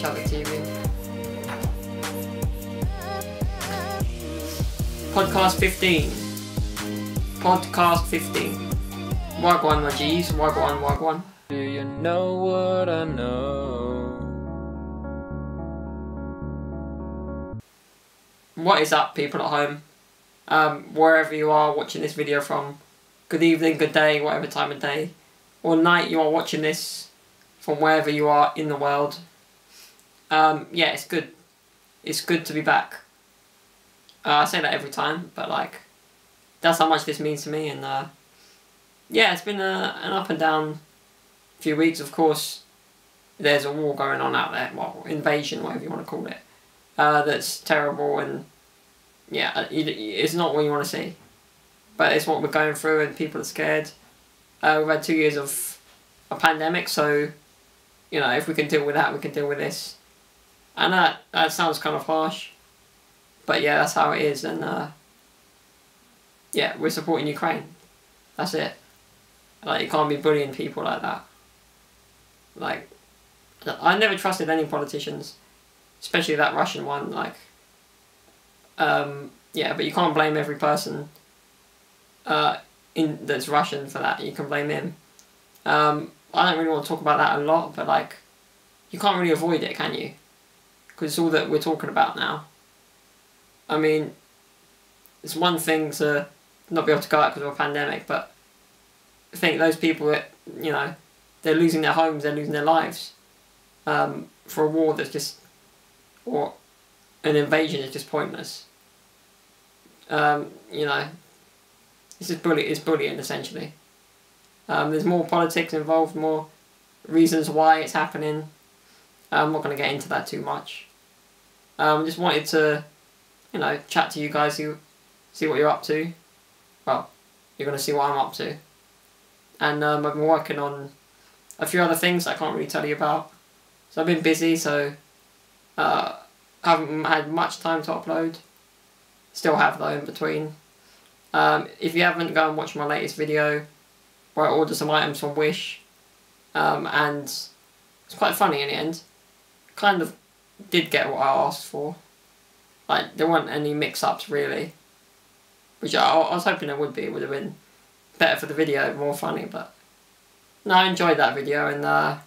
Chatler TV. Podcast 15. Podcast 15. Wagwan, my G's. Wagwan, Wagwan. Do you know what I know? What is up, people at home? Um, wherever you are watching this video from, good evening, good day, whatever time of day or night you are watching this from wherever you are in the world. Um, yeah, it's good. It's good to be back. Uh, I say that every time, but like, that's how much this means to me. And uh, yeah, it's been a, an up and down few weeks. Of course, there's a war going on out there. Well, invasion, whatever you want to call it. Uh, that's terrible and yeah, uh, it's not what you want to see. But it's what we're going through, and people are scared. Uh, we've had two years of a pandemic, so you know if we can deal with that, we can deal with this. And that that sounds kind of harsh, but yeah, that's how it is. And uh, yeah, we're supporting Ukraine. That's it. Like you can't be bullying people like that. Like I never trusted any politicians, especially that Russian one. Like, um, yeah, but you can't blame every person. Uh, in that's Russian for that. You can blame him. Um, I don't really want to talk about that a lot, but like, you can't really avoid it, can you? Because it's all that we're talking about now. I mean, it's one thing to not be able to go out because of a pandemic, but I think those people that you know, they're losing their homes, they're losing their lives, um, for a war that's just, or an invasion is just pointless. Um, you know, this is bully is bullying essentially. Um, there's more politics involved, more reasons why it's happening. I'm not going to get into that too much. Um, just wanted to, you know, chat to you guys, see what you're up to. Well, you're going to see what I'm up to. And um, I've been working on a few other things I can't really tell you about. So I've been busy, so uh, haven't had much time to upload. Still have though in between. Um, if you haven't, go and watch my latest video where I ordered some items from Wish. Um, and it's quite funny in the end. Kind of did get what I asked for. Like, there weren't any mix-ups really. Which I, I was hoping there would be. It would have been better for the video, more funny, but... No, I enjoyed that video and uh,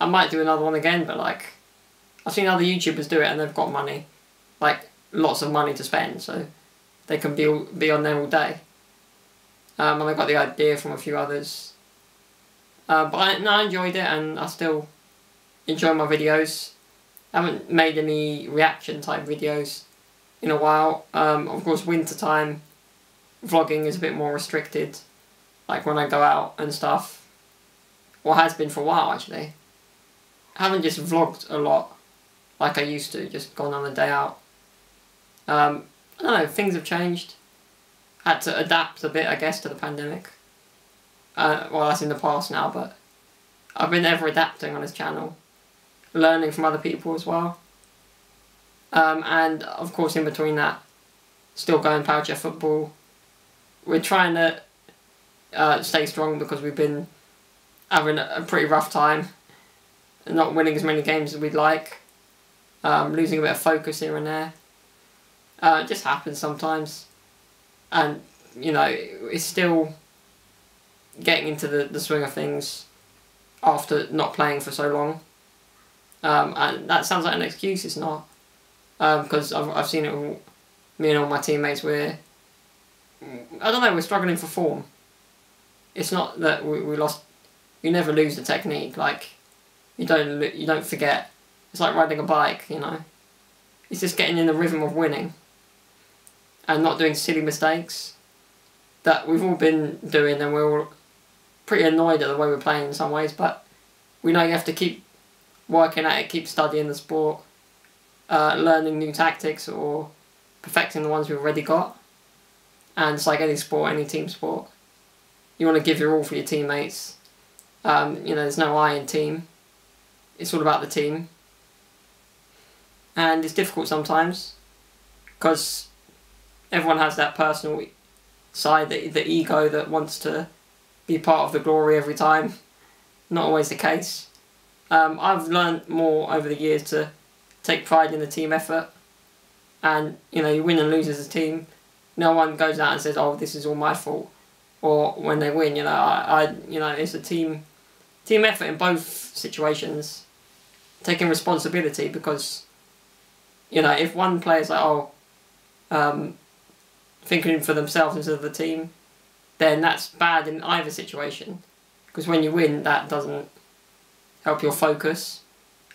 I might do another one again, but like... I've seen other YouTubers do it and they've got money. Like, lots of money to spend, so they can be, be on there all day. Um, and I got the idea from a few others. Uh, but I, no, I enjoyed it and I still enjoy my videos. I haven't made any reaction type videos in a while. Um, of course, winter time vlogging is a bit more restricted. Like when I go out and stuff. Or has been for a while actually. I haven't just vlogged a lot like I used to, just gone on a day out. Um, I don't know, things have changed. Had to adapt a bit, I guess, to the pandemic. Uh, well, that's in the past now, but I've been ever adapting on this channel. Learning from other people as well. Um, and, of course, in between that, still going Powerchair football. We're trying to uh, stay strong because we've been having a pretty rough time. Not winning as many games as we'd like. Um, losing a bit of focus here and there. Uh, it just happens sometimes. And, you know, it's still getting into the, the swing of things after not playing for so long. Um, and that sounds like an excuse, it's not. Because um, I've, I've seen it all, me and all my teammates, we're, I don't know, we're struggling for form. It's not that we, we lost, you never lose the technique, like, you don't, you don't forget. It's like riding a bike, you know. It's just getting in the rhythm of winning and not doing silly mistakes that we've all been doing and we're all pretty annoyed at the way we're playing in some ways but we know you have to keep working at it, keep studying the sport, uh, learning new tactics or perfecting the ones we've already got. And it's like any sport, any team sport. You want to give your all for your teammates. Um, you know, there's no I in team. It's all about the team. And it's difficult sometimes because everyone has that personal side, the, the ego that wants to be part of the glory every time. Not always the case. Um, I've learned more over the years to take pride in the team effort, and you know you win and lose as a team. No one goes out and says, "Oh, this is all my fault," or when they win, you know, I, I you know, it's a team team effort in both situations, taking responsibility because, you know, if one player's like, "Oh," um, thinking for themselves instead of the team, then that's bad in either situation. Because when you win, that doesn't help your focus,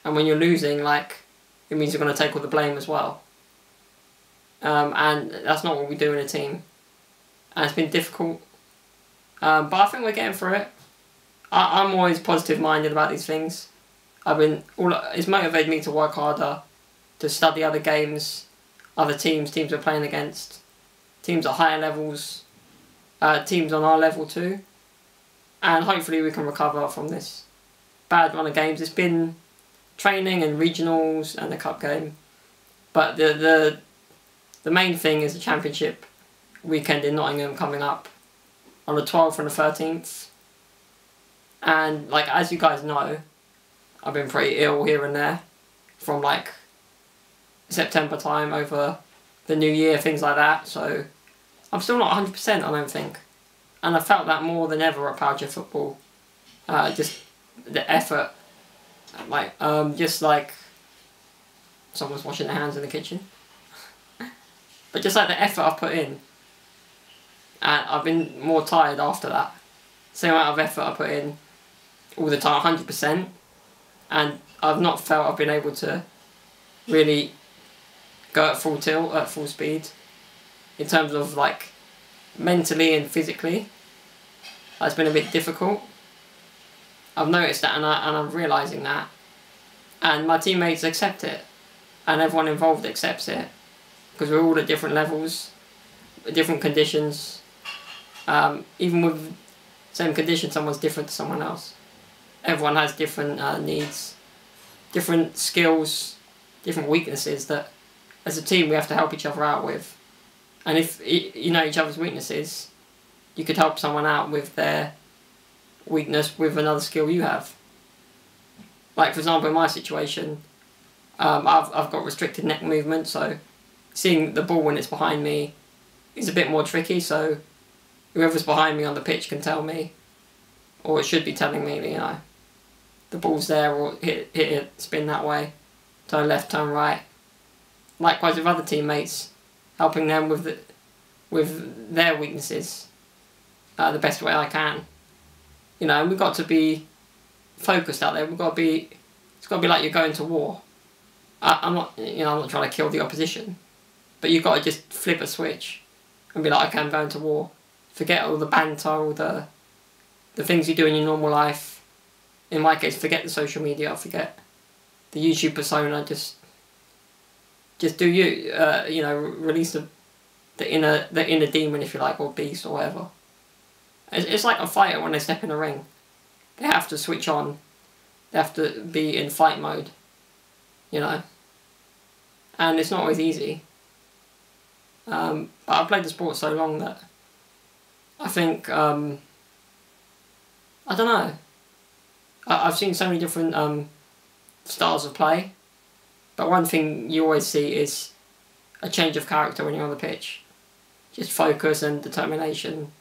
and when you're losing, like it means you're going to take all the blame as well. Um, and that's not what we do in a team. And it's been difficult, um, but I think we're getting through it. I, I'm always positive minded about these things. I've been all it's motivated me to work harder, to study other games, other teams, teams we're playing against, teams at higher levels, uh, teams on our level too, and hopefully we can recover from this bad run of games. It's been training and regionals and the cup game, but the the the main thing is the championship weekend in Nottingham coming up on the twelfth and the thirteenth. And like as you guys know, I've been pretty ill here and there from like September time over the new year, things like that. So I'm still not 100%, I don't think. And I felt that more than ever at Powerchair Football. Uh, just the effort. Like, um, just like someone's washing their hands in the kitchen. but just like the effort I've put in. And I've been more tired after that. Same amount of effort I put in all the time, 100%. And I've not felt I've been able to really go at full tilt, at full speed in terms of like mentally and physically. That's been a bit difficult. I've noticed that and, I, and I'm realising that. And my teammates accept it. And everyone involved accepts it. Because we're all at different levels, different conditions. Um, even with same condition, someone's different to someone else. Everyone has different uh, needs, different skills, different weaknesses that as a team we have to help each other out with. And if you know each other's weaknesses, you could help someone out with their weakness with another skill you have. Like for example, in my situation, um, I've I've got restricted neck movement, so seeing the ball when it's behind me is a bit more tricky. So whoever's behind me on the pitch can tell me, or it should be telling me, you know, the ball's there, or hit hit it, spin that way, turn left, turn right. Likewise with other teammates, helping them with the, with their weaknesses uh, the best way I can. You know, we've got to be focused out there. We've got to be. It's got to be like you're going to war. I, I'm not. You know, I'm not trying to kill the opposition, but you've got to just flip a switch, and be like, okay, I'm going to war. Forget all the banter, all the, the things you do in your normal life. In my case, forget the social media. Forget the YouTube persona. Just. Just do you. Uh, you know, release the, the inner the inner demon, if you like, or beast or whatever. It's like a fighter when they step in the ring. They have to switch on. They have to be in fight mode. You know. And it's not always easy. Um, but I've played the sport so long that I think um, I don't know. I, I've seen so many different um, styles of play, but one thing you always see is a change of character when you're on the pitch. Just focus and determination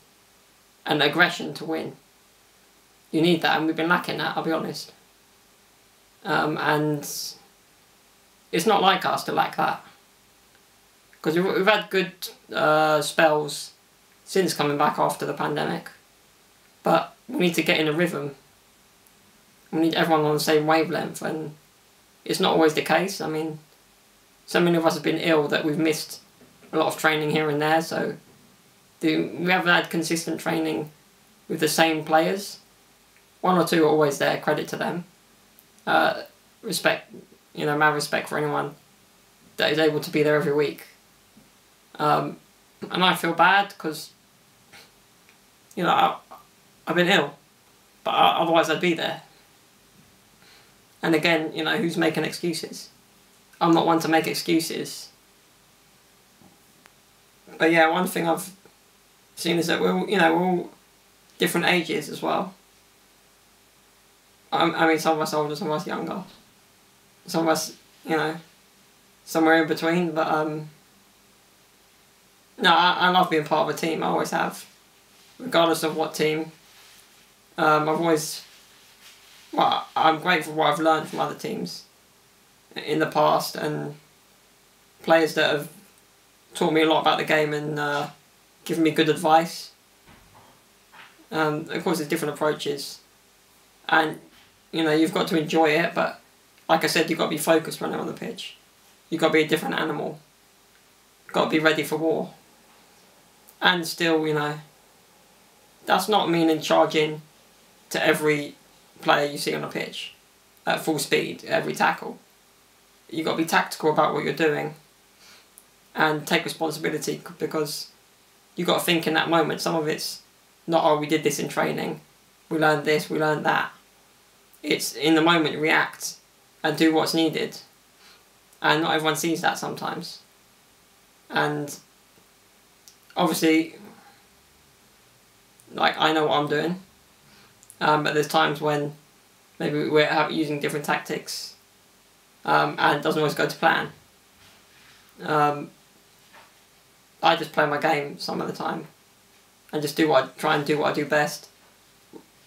and aggression to win. You need that, and we've been lacking that, I'll be honest. Um, and it's not like us to lack that. Because we've, we've had good uh, spells since coming back after the pandemic. But we need to get in a rhythm. We need everyone on the same wavelength, and it's not always the case. I mean, so many of us have been ill that we've missed a lot of training here and there, so the, we haven't had consistent training with the same players. One or two are always there, credit to them. Uh, respect, you know, mad respect for anyone that is able to be there every week. Um, and I feel bad because, you know, I, I've been ill, but I, otherwise I'd be there. And again, you know, who's making excuses? I'm not one to make excuses. But yeah, one thing I've seeing as that we're all, you know we're all different ages as well. I, I mean, some of us older, some of us younger. Some of us, you know, somewhere in between. But um, no, I, I love being part of a team. I always have, regardless of what team. Um, I've always, well, I'm grateful for what I've learned from other teams in the past and players that have taught me a lot about the game and uh, given me good advice. Um, of course, there's different approaches, and you know you've got to enjoy it. But like I said, you've got to be focused you're on the pitch. You've got to be a different animal. You've got to be ready for war. And still, you know, that's not meaning charging to every player you see on the pitch at full speed, every tackle. You've got to be tactical about what you're doing and take responsibility because you've got to think in that moment. Some of it's not, oh, we did this in training, we learned this, we learned that. It's in the moment, react and do what's needed. And not everyone sees that sometimes. And obviously, like, I know what I'm doing. Um, but there's times when maybe we're using different tactics um, and it doesn't always go to plan. Um, I just play my game some of the time and just do what I try and do what I do best.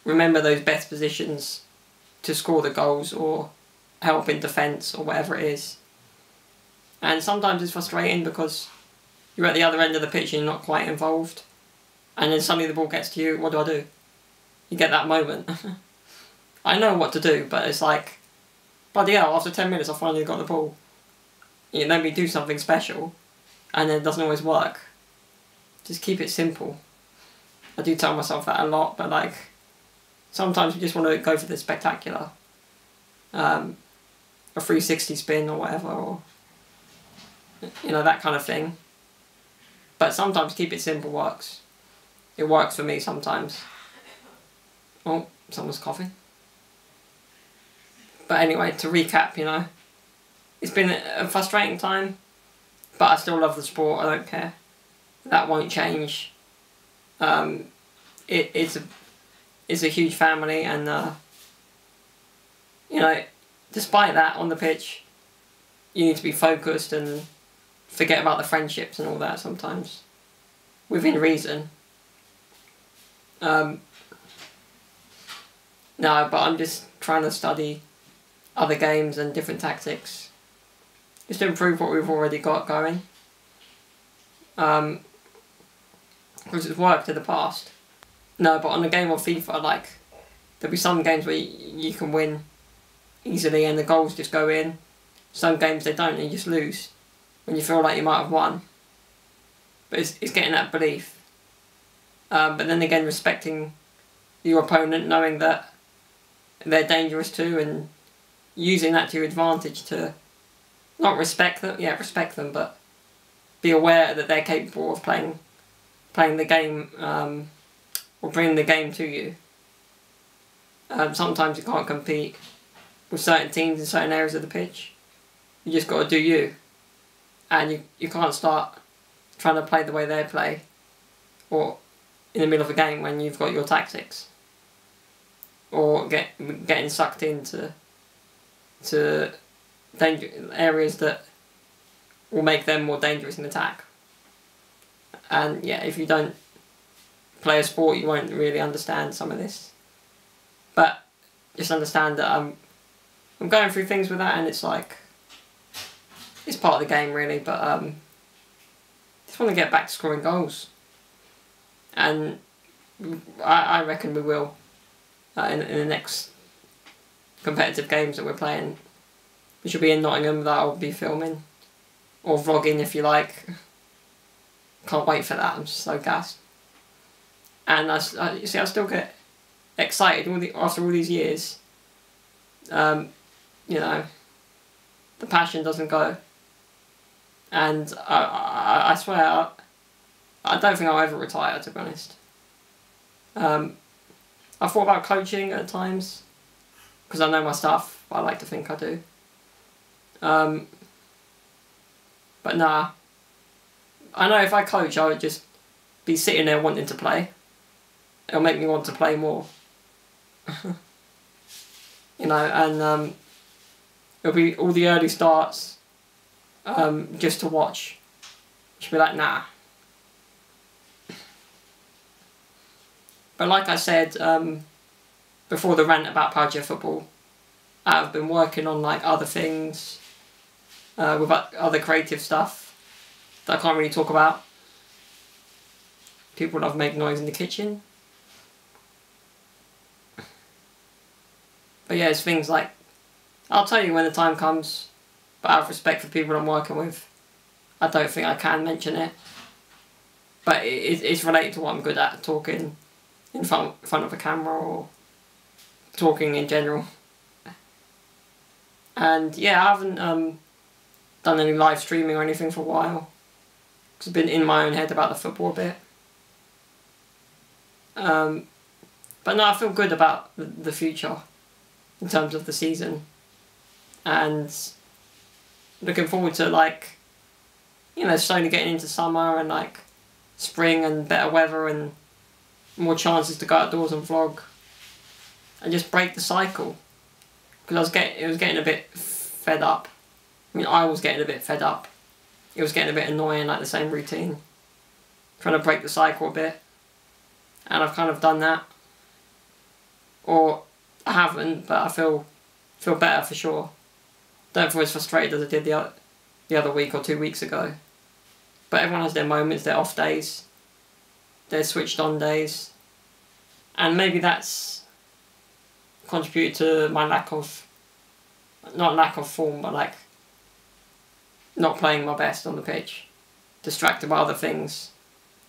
Remember those best positions to score the goals or help in defence or whatever it is. And sometimes it's frustrating because you're at the other end of the pitch and you're not quite involved. And then suddenly the ball gets to you, what do I do? You get that moment. I know what to do, but it's like, bloody hell, after 10 minutes I finally got the ball. You let me do something special and it doesn't always work. Just keep it simple. I do tell myself that a lot, but like sometimes we just want to go for the spectacular. Um, a 360 spin or whatever, or you know, that kind of thing. But sometimes keep it simple works. It works for me sometimes. Oh, someone's coughing. But anyway, to recap, you know, it's been a frustrating time but I still love the sport. I don't care. That won't change. Um, it, it's a it's a huge family, and uh, you know, despite that on the pitch, you need to be focused and forget about the friendships and all that sometimes, within reason. Um, no, but I'm just trying to study other games and different tactics just to improve what we've already got going. Um, because it's worked in the past. No, but on a game of FIFA, like, there'll be some games where you, can win easily and the goals just go in. Some games they don't and you just lose when you feel like you might have won. But it's, it's getting that belief. Um, but then again, respecting your opponent, knowing that they're dangerous too, and using that to your advantage to not respect them, yeah, respect them, but be aware that they're capable of playing, playing the game, um, or bringing the game to you. Um, sometimes you can't compete with certain teams in certain areas of the pitch. You just got to do you, and you you can't start trying to play the way they play, or in the middle of a game when you've got your tactics, or get getting sucked into to areas that will make them more dangerous in attack. And yeah, if you don't play a sport, you won't really understand some of this. But just understand that I'm I'm going through things with that, and it's like it's part of the game, really. But um, just want to get back to scoring goals, and I I reckon we will uh, in in the next competitive games that we're playing which will be in Nottingham that I'll be filming. Or vlogging if you like. Can't wait for that, I'm so gassed. And I, I, you see, I still get excited all the, after all these years. Um, you know, the passion doesn't go. And I, I, I swear, I, I don't think I'll ever retire, to be honest. Um, I thought about coaching at times, because I know my stuff, I like to think I do. Um, but nah. I know if I coach, I would just be sitting there wanting to play. It'll make me want to play more. you know, and um, it'll be all the early starts um, just to watch. She'll be like, nah. But like I said um, before the rant about Powerchair football, I've been working on like other things uh, with other creative stuff that I can't really talk about. People love make noise in the kitchen. But yeah, it's things like I'll tell you when the time comes, but out of respect for people I'm working with, I don't think I can mention it. But it, it's related to what I'm good at, talking in front, front of a camera or talking in general. And yeah, I haven't um, done any live streaming or anything for a while. Cause I've been in my own head about the football bit. Um, but no, I feel good about the, the future in terms of the season. And looking forward to like, you know, slowly getting into summer and like spring and better weather and more chances to go outdoors and vlog and just break the cycle because I was getting it was getting a bit fed up. I mean, I was getting a bit fed up. It was getting a bit annoying, like the same routine. Trying to break the cycle a bit, and I've kind of done that. Or I haven't, but I feel feel better for sure. Don't feel as frustrated as I did the other, the other week or two weeks ago. But everyone has their moments, their off days, their switched on days, and maybe that's contributed to my lack of, not lack of form, but like not playing my best on the pitch, distracted by other things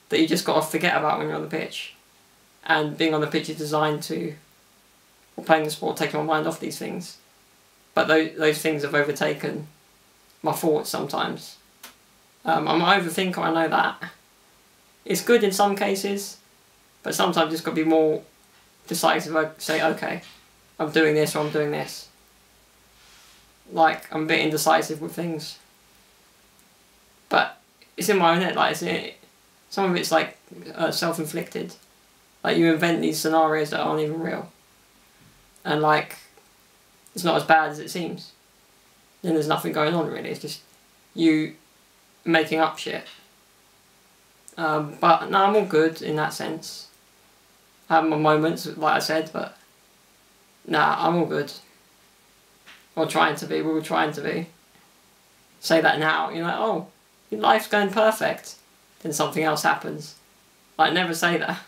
that you just got to forget about when you're on the pitch. And being on the pitch is designed to, or playing the sport, taking my mind off these things. But those, those things have overtaken my thoughts sometimes. Um, I'm an overthinker, I know that. It's good in some cases, but sometimes it's got to be more decisive. I say, okay, I'm doing this or I'm doing this. Like, I'm a bit indecisive with things. But it's in my own head, like, in, some of it's like uh, self-inflicted. Like, you invent these scenarios that aren't even real. And like, it's not as bad as it seems. Then there's nothing going on really, it's just you making up shit. Um, but no, I'm all good in that sense. I have my moments, like I said, but nah, I'm all good. Or trying to be, we were trying to be. Say that now, you're like, oh, your life's going perfect. Then something else happens. Like, never say that.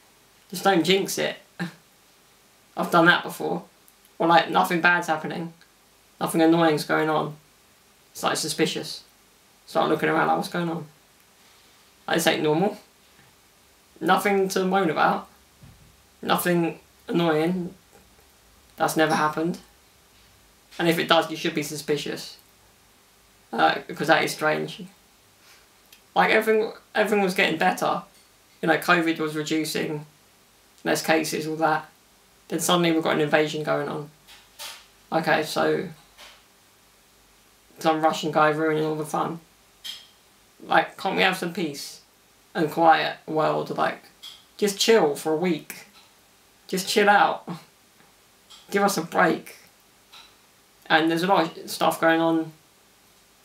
Just don't jinx it. I've done that before. Or like, nothing bad's happening. Nothing annoying's going on. It's like suspicious. Start looking around like, what's going on? Like, this ain't normal. Nothing to moan about. Nothing annoying. That's never happened. And if it does, you should be suspicious. Uh, because that is strange. Like everything, everything was getting better. You know, COVID was reducing, less cases, all that. Then suddenly we've got an invasion going on. Okay, so some Russian guy ruining all the fun. Like, can't we have some peace and quiet world? Like, just chill for a week. Just chill out. Give us a break. And there's a lot of stuff going on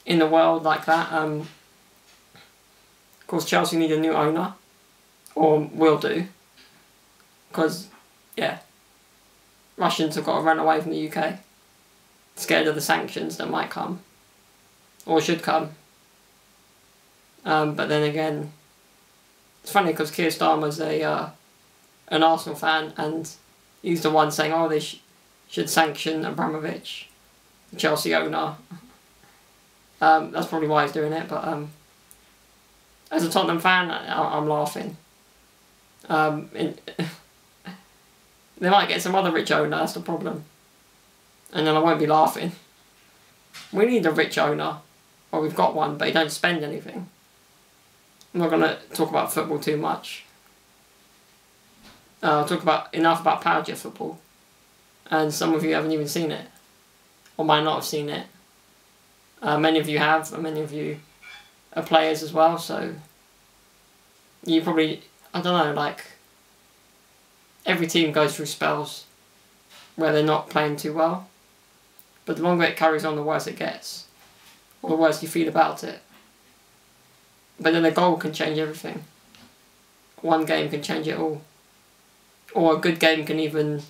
in the world like that. Um, course, Chelsea need a new owner, or will do, because yeah, Russians have got to run away from the UK, scared of the sanctions that might come, or should come. Um, but then again, it's funny because Keir Starmer's a uh, an Arsenal fan, and he's the one saying, "Oh, they sh- should sanction Abramovich, Chelsea owner." Um, that's probably why he's doing it, but um, as a Tottenham fan, I, am laughing. Um, in, they might get some other rich owner, that's the problem. And then I won't be laughing. We need a rich owner. Well, we've got one, but he don't spend anything. I'm not going to talk about football too much. Uh, I'll talk about enough about Power football. And some of you haven't even seen it. Or might not have seen it. Uh, many of you have, and many of you are players as well, so you probably, I don't know, like, every team goes through spells where they're not playing too well. But the longer it carries on, the worse it gets, or the worse you feel about it. But then a goal can change everything. One game can change it all. Or a good game can even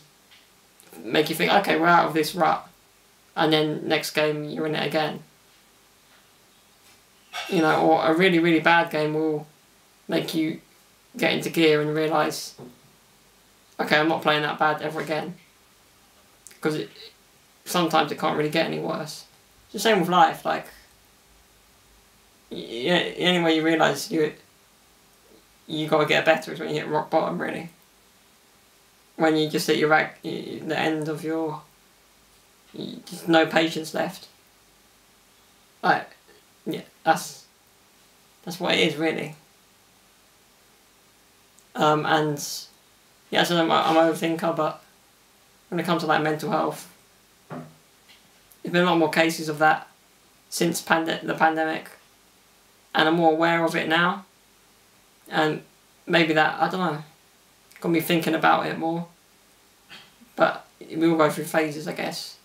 make you think, okay, we're out of this rut. And then next game, you're in it again. You know, or a really, really bad game will make you get into gear and realise, okay, I'm not playing that bad ever again. Because sometimes it can't really get any worse. It's the same with life, like, yeah, the only way you realise you you gotta get better is when you hit rock bottom, really. When you just hit your rack, the end of your, you, just no patience left. Like, yeah, that's that's what it is really. Um, and yeah, so I'm, I'm overthinker, but when it comes to like mental health, there's been a lot more cases of that since pande- the pandemic, and I'm more aware of it now. And maybe that I don't know, got me thinking about it more. But we all go through phases, I guess.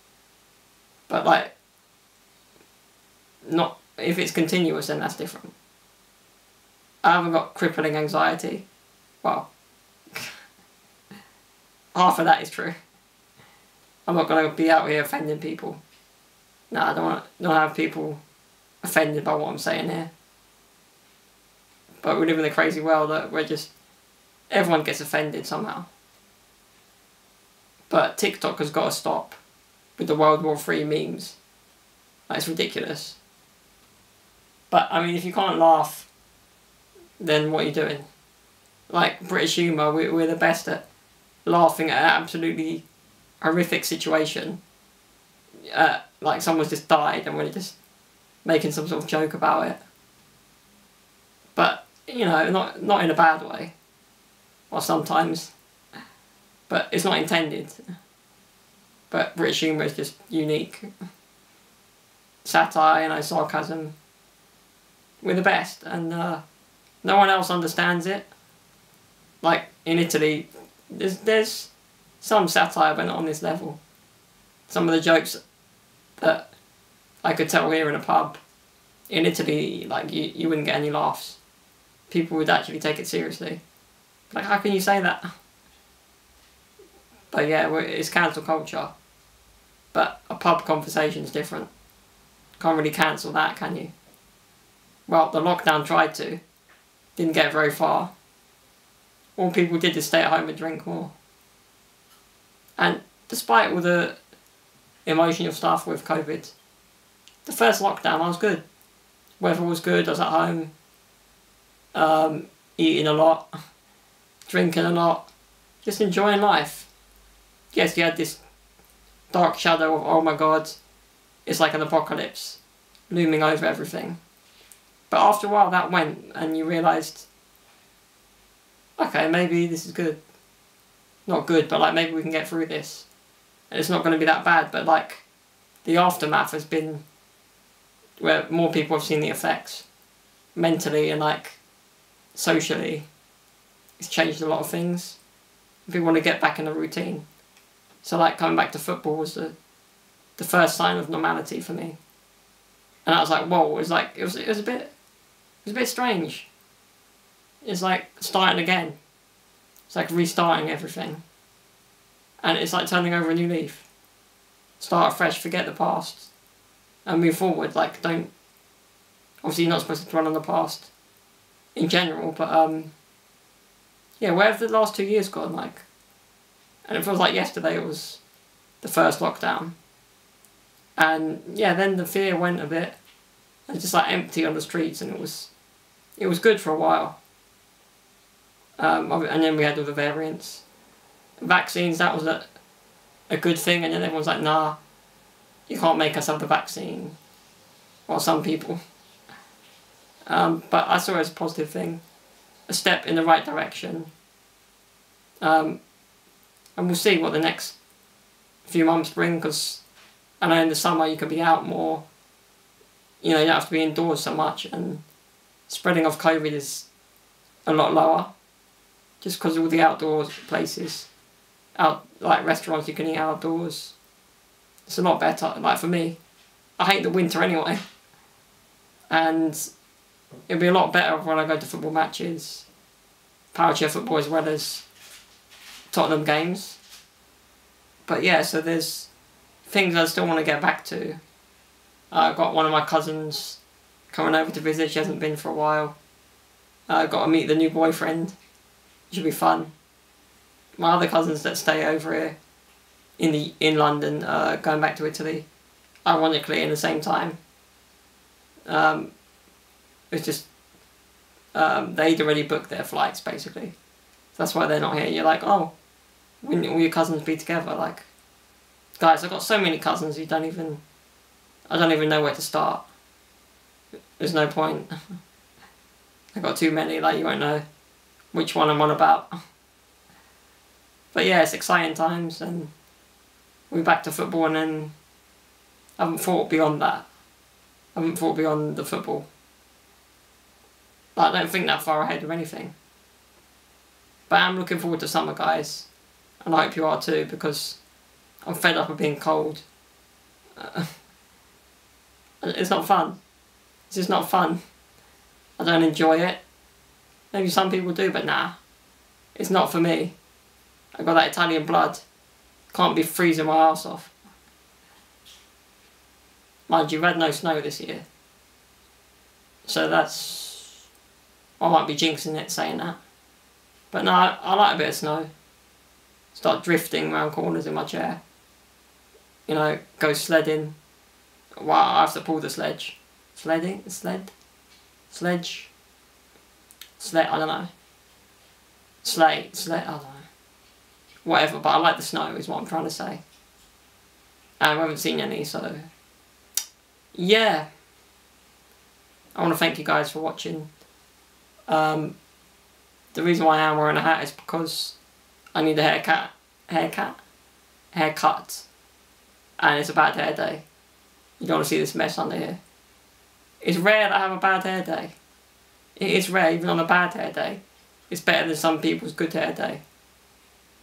But like, not if it's continuous, then that's different. I haven't got crippling anxiety. Well, half of that is true. I'm not going to be out here offending people. No, I don't want don't have people offended by what I'm saying here. But we live in a crazy world that we're just everyone gets offended somehow. But TikTok has got to stop with the World War Three memes. That's ridiculous. But I mean, if you can't laugh, then what are you doing? Like British humour, we, we're the best at laughing at an absolutely horrific situation. Uh, like someone's just died and we're just making some sort of joke about it. But you know, not not in a bad way. Or sometimes, but it's not intended. But British humour is just unique. Satire, you know, sarcasm. We're the best, and uh, no one else understands it. Like in Italy, there's there's some satire, but not on this level. Some of the jokes that I could tell here in a pub, in Italy, like you, you wouldn't get any laughs. People would actually take it seriously. Like, how can you say that? But yeah, it's cancel culture. But a pub conversation is different. Can't really cancel that, can you? Well, the lockdown tried to. Didn't get very far. All people did is stay at home and drink more. And despite all the emotional stuff with COVID, the first lockdown I was good. Weather was good, I was at home, um, eating a lot, drinking a lot, just enjoying life. Yes, you had this dark shadow of, oh my god, it's like an apocalypse looming over everything. But after a while that went and you realised, okay, maybe this is good. Not good, but like maybe we can get through this. And it's not going to be that bad, but like the aftermath has been where more people have seen the effects mentally and like socially. It's changed a lot of things. People want to get back in a routine. So like coming back to football was the the first sign of normality for me. And I was like, whoa, it was like it was it was a bit it was a bit strange. It's like starting again. It's like restarting everything. And it's like turning over a new leaf. Start fresh, forget the past. And move forward. Like don't obviously you're not supposed to dwell on the past in general, but um yeah, where have the last two years gone like? And it feels like yesterday it was the first lockdown. And yeah, then the fear went a bit. It's just like empty on the streets, and it was, it was good for a while. Um, and then we had all the variants, vaccines. That was a, a good thing, and then everyone's like, "Nah, you can't make us have the vaccine." Well, some people. Um, but I saw it as a positive thing, a step in the right direction. Um, and we'll see what the next few months bring because I know in the summer you can be out more. You know, you don't have to be indoors so much, and spreading of COVID is a lot lower just because all the outdoor places. out like restaurants you can eat outdoors. It's a lot better. Like for me, I hate the winter anyway, and it'll be a lot better when I go to football matches, power chair football as well as Tottenham games. But yeah, so there's things I still want to get back to. I've got one of my cousins coming over to visit. She hasn't been for a while. I got to meet the new boyfriend. Should be fun. My other cousins that stay over here in the in London, uh, going back to Italy, ironically in the same time. Um, it's just um, they'd already booked their flights basically. That's why they're not here. You're like, oh, wouldn't all your cousins be together? Like, guys, I've got so many cousins you don't even, I don't even know where to start. There's no point. I've got too many, like, you won't know which one I'm on about. But yeah, it's exciting times, and we're back to football, and then I haven't thought beyond that. I haven't thought beyond the football. But I don't think that far ahead of anything. But I'm looking forward to summer, guys. And I hope you are too, because I'm fed up of being cold. It's not fun. It's just not fun. I don't enjoy it. Maybe some people do, but nah. It's not for me. I got that Italian blood. Can't be freezing my ass off. Mind you, we've had no snow this year. So that's... I might be jinxing it saying that. But no, I, like a bit of snow. Start drifting around corners in my chair. You know, go sledding. Well, I have to pull the sledge. Sledding? Sled? Sledge? Sled? I don't know. Sleigh? Sled? I don't know. Whatever, but I like the snow is what I'm trying to say. And we haven't seen any, so... Yeah. I want to thank you guys for watching. Um, the reason why I am wearing a hat is because I need a haircut. Haircut? Haircut. And it's a bad hair day. You don't want to see this mess under here. It's rare that I have a bad hair day. It is rare, even on a bad hair day. It's better than some people's good hair day.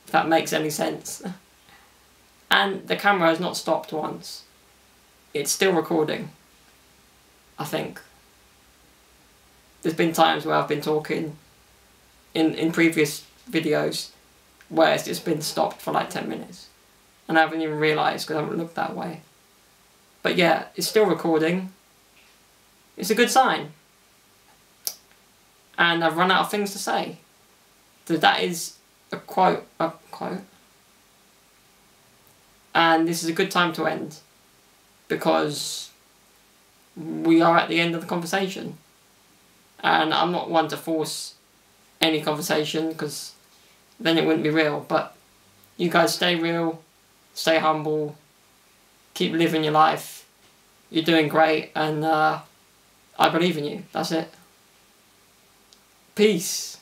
If that makes any sense. And the camera has not stopped once. It's still recording. I think. There's been times where I've been talking in, in previous videos where it's just been stopped for like 10 minutes. And I haven't even realised because I haven't looked that way. But yeah, it's still recording. It's a good sign. And I've run out of things to say. So that is a quote. A quote. And this is a good time to end. Because we are at the end of the conversation. And I'm not one to force any conversation because then it wouldn't be real. But you guys stay real, stay humble, keep living your life. You're doing great, and uh, I believe in you. That's it. Peace.